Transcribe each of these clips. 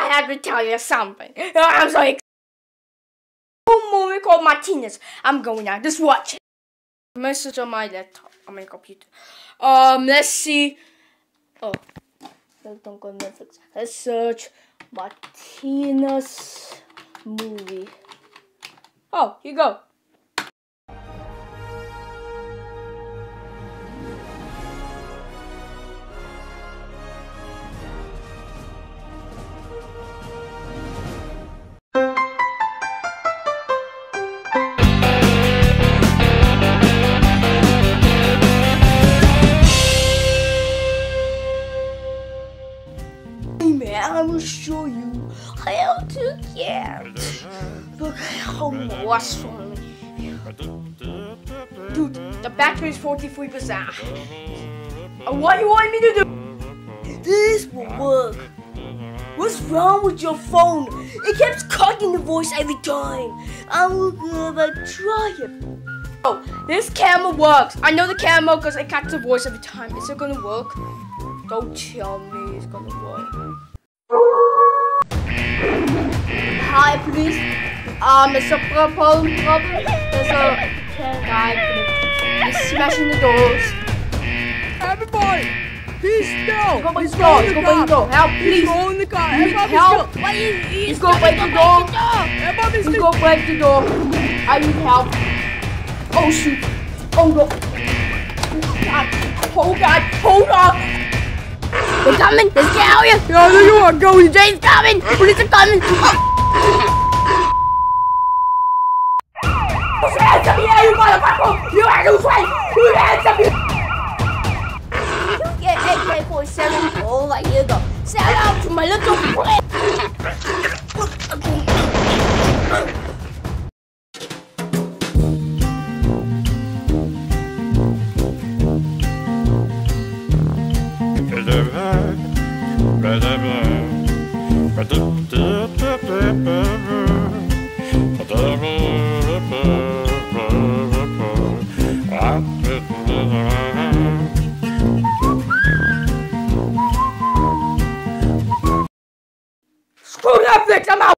I have to tell you something. I'm so excited. A movie called Martinez. I'm going now. Just watch it. Message on my laptop, on my computer. Um, let's see. Oh, don't go Netflix. Let's search Martinez movie. Oh, here you go. I will show you how to get. Look how much for me. Dude, the battery is 43%. Uh, what do you want me to do? This will work. What's wrong with your phone? It keeps cutting the voice every time. I will give a try it. Oh, this camera works. I know the camera because it cuts the voice every time. Is it gonna work? Don't tell me it's gonna work. Police. Um, there's a problem. problem. There's a guy he's smashing the doors. Everybody, he's still. Go by the door. Go by the door. Help, please. Go in the car. Need help. still. Please go break the door. Everybody Please go break the door. I need help. Oh shoot. Oh no. Oh god. Oh god. Hold on. They're coming. Let's get out of here. Yeah, there you are. Go. Jane's coming. Police are coming. Put your hands up you motherfucker! You are loose way! Put your hands! You get AK-47 all right here go. Shout out to my little friend! Screw I'm out!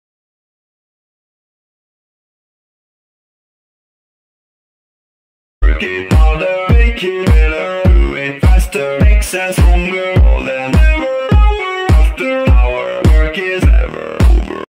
Make it better, do it faster, makes us stronger.